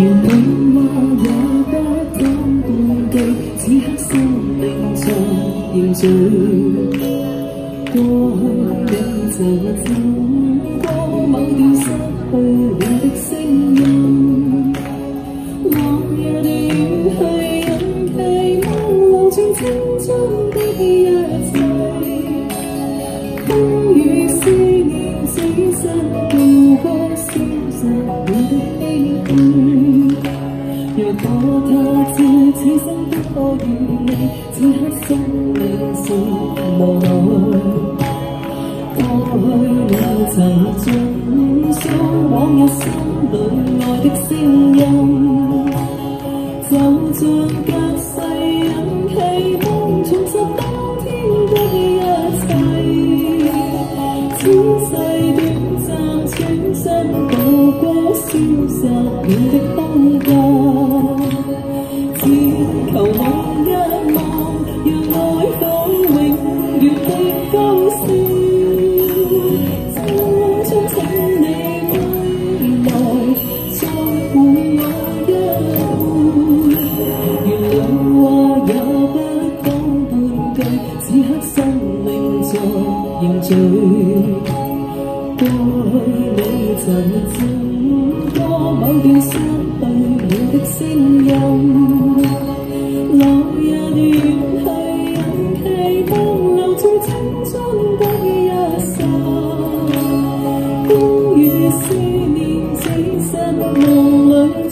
原本愛也不敢抗拒，此刻生命像凝聚。過去你就走過某段失去了的聲音，往日的遠去，印記網路像青春的印。果他知此生不可与你，此刻心里是无奈。过去你曾尽诉往日心里爱的声音，就像隔世人期望重拾当天的一切。此世短暂，转身渡过消失了的 trời tôi lấy dần dần có bao điều sáng tươi đều được sinh dòng lòng ya đi hay anh thấy bóng lòng chưa chắn chắn bao ya xa cũng suy niệm dây dần mong lớn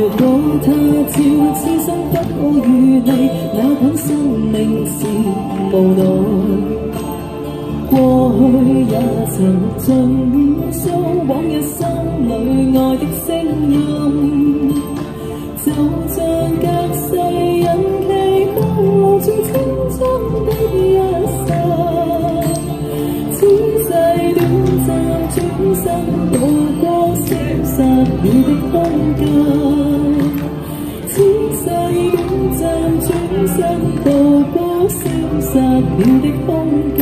如果他照此生不可与你，那本生命是无奈。过去也曾尽诉往日心里爱的声音，就像隔世人期望留住青春的一刹。此世短暂，转身渡过消失了的空间。 身渡过消失了的空间。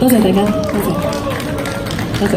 多谢大家，多谢，多谢。